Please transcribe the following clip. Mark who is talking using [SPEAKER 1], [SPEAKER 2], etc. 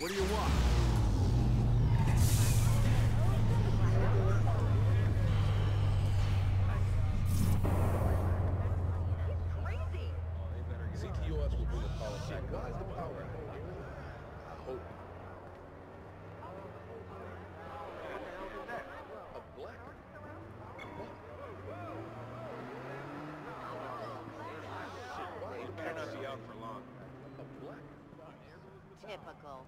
[SPEAKER 1] What do you want?
[SPEAKER 2] Crazy.
[SPEAKER 3] CTOS will bring the power back. Why is the power
[SPEAKER 2] Typical.